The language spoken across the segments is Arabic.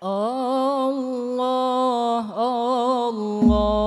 Allah, Allah.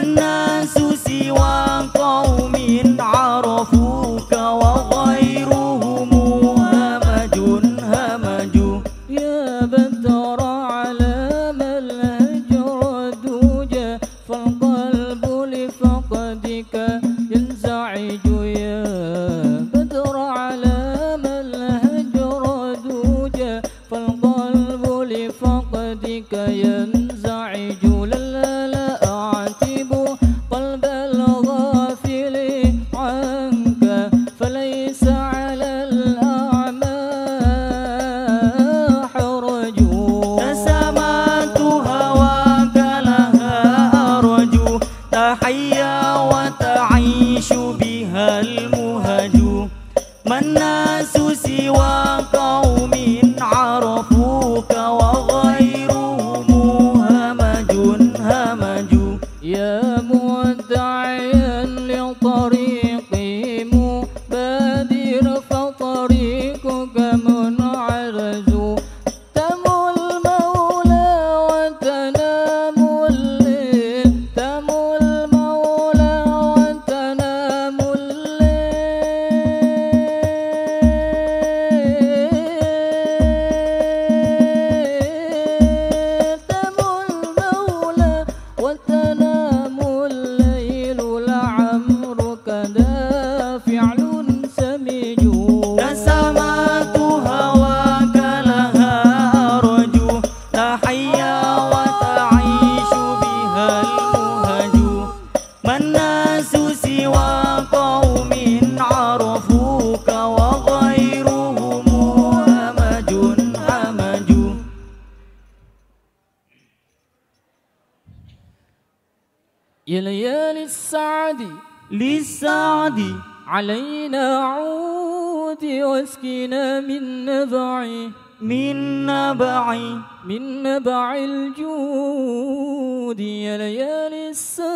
Manna يا ليالي السعد. للسعد. علينا عود واسكنا من نبعي من نبع. من نبع الجود يا ليالي السعد.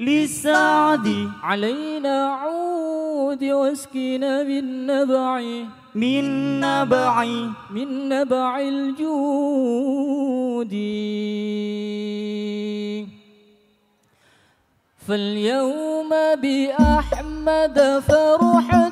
للسعد. علينا عود واسكنا من نبع. من نبع. من نبع الجود. جودي فاليوم بأحمد فرحا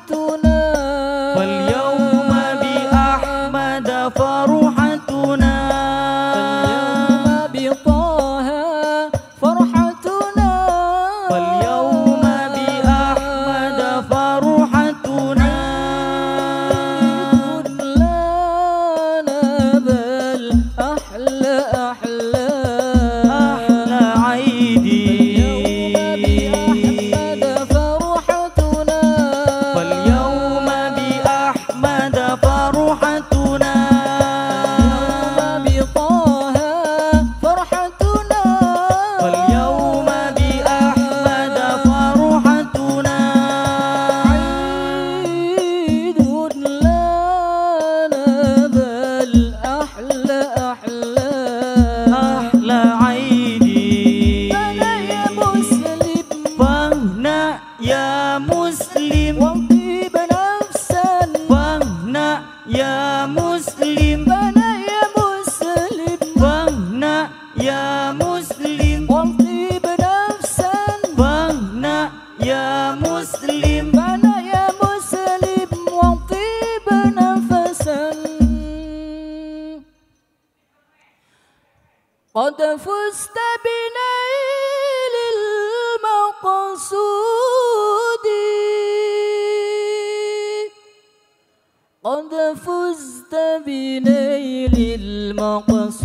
يا مسلم. وطيب نفسا. واغنى يا مسلم. بنا يا مسلم. واغنى يا مسلم. وطيب نفسا. واغنى يا مسلم. بنا يا مسلم. وطيب نفسا. قد فزت بنيل المقصود. المقصود.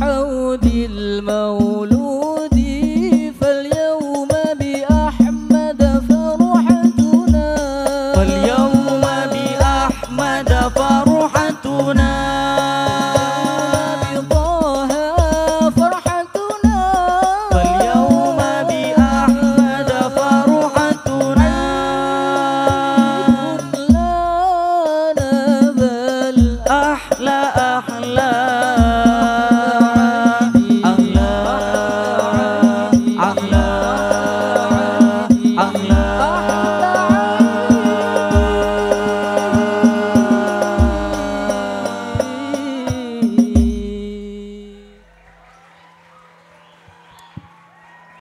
وأغل بالحوض المولود